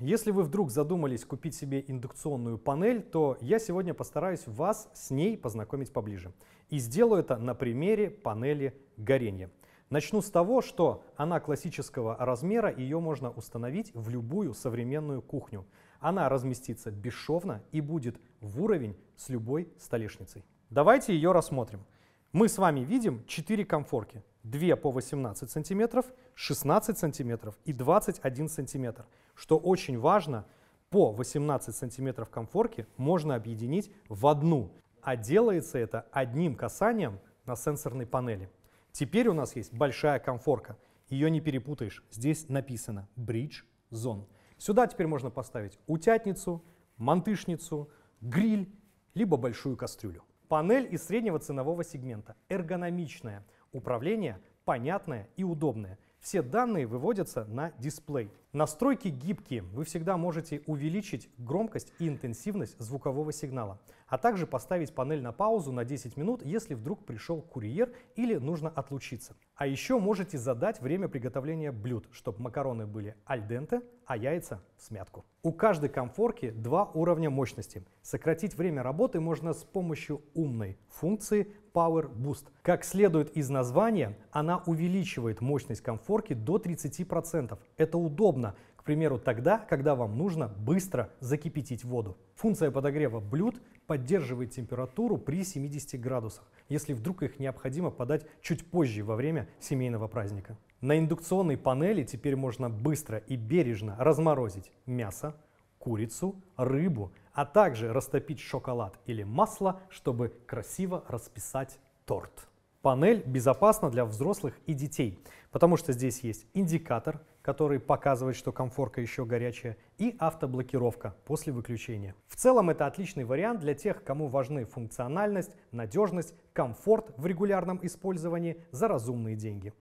Если вы вдруг задумались купить себе индукционную панель, то я сегодня постараюсь вас с ней познакомить поближе. И сделаю это на примере панели горения. Начну с того, что она классического размера, ее можно установить в любую современную кухню. Она разместится бесшовно и будет в уровень с любой столешницей. Давайте ее рассмотрим. Мы с вами видим 4 комфорки. 2 по 18 сантиметров, 16 сантиметров и 21 сантиметр. Что очень важно, по 18 сантиметров комфорки можно объединить в одну, а делается это одним касанием на сенсорной панели. Теперь у нас есть большая комфорка. Ее не перепутаешь. Здесь написано Bridge Zone. Сюда теперь можно поставить утятницу, мантышницу, гриль, либо большую кастрюлю. Панель из среднего ценового сегмента. Эргономичная. Управление понятное и удобное. Все данные выводятся на дисплей. Настройки гибкие. Вы всегда можете увеличить громкость и интенсивность звукового сигнала, а также поставить панель на паузу на 10 минут, если вдруг пришел курьер или нужно отлучиться. А еще можете задать время приготовления блюд, чтобы макароны были аль денте, а яйца в смятку. У каждой комфорки два уровня мощности. Сократить время работы можно с помощью умной функции Power Boost. Как следует из названия, она увеличивает мощность комфорки до 30%. Это удобно, примеру, тогда, когда вам нужно быстро закипятить воду. Функция подогрева блюд поддерживает температуру при 70 градусах, если вдруг их необходимо подать чуть позже во время семейного праздника. На индукционной панели теперь можно быстро и бережно разморозить мясо, курицу, рыбу, а также растопить шоколад или масло, чтобы красиво расписать торт. Панель безопасна для взрослых и детей, потому что здесь есть индикатор, который показывает, что комфорка еще горячая, и автоблокировка после выключения. В целом это отличный вариант для тех, кому важны функциональность, надежность, комфорт в регулярном использовании за разумные деньги.